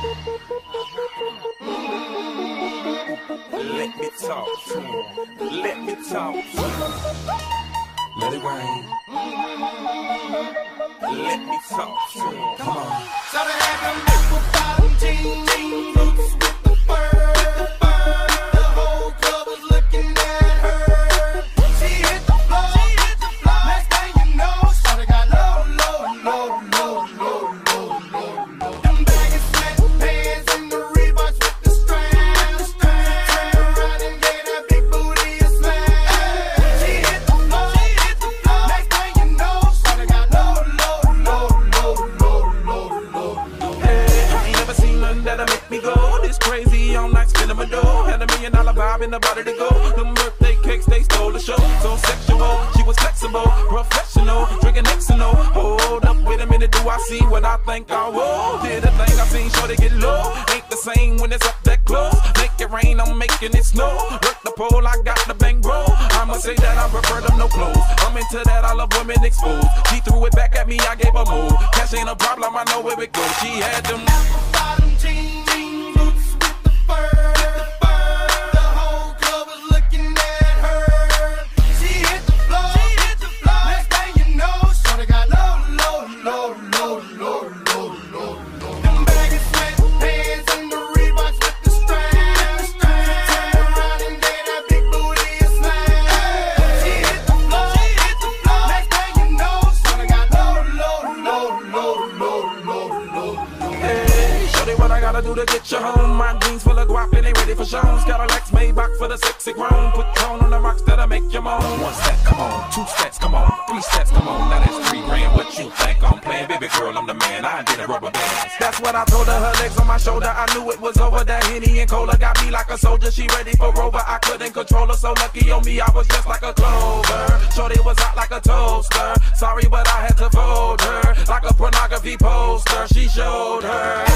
Let me talk to him. Let me talk to him. Let it rain. Let me talk to him. Crazy all night spinning my dough. Had a million dollar vibe in the body to go. Them birthday cakes, they stole the show. So sexual, she was flexible, professional, drinking Xano. Hold up, wait a minute, do I see what I think I will? Did a thing I seen, sure they get low. Ain't the same when it's up that close. Make it rain, I'm making it snow. Work the pole, I got the bang bro. I'ma say that I prefer them no clothes. I'm into that, I love women exposed. She threw it back at me, I gave her move. Cash ain't a problem, I know where it goes. She had them. I gotta do to get you home? My jeans full of guap and they ready for shows. Got a Lex Maybach for the sexy grown. Put tone on the rocks that'll make you moan. One step, come on. Two steps, come on. Three steps, come on. Now that's three grand. What you think I'm playing? Baby girl, I'm the man. I did a rubber band. That's what I told her. Her legs on my shoulder. I knew it was over. That Henny and Cola got me like a soldier. She ready for Rover. I couldn't control her. So lucky on me, I was just like a clover. Shorty was hot like a toaster. Sorry, but I had to fold her. Like a pornography poster. She showed her.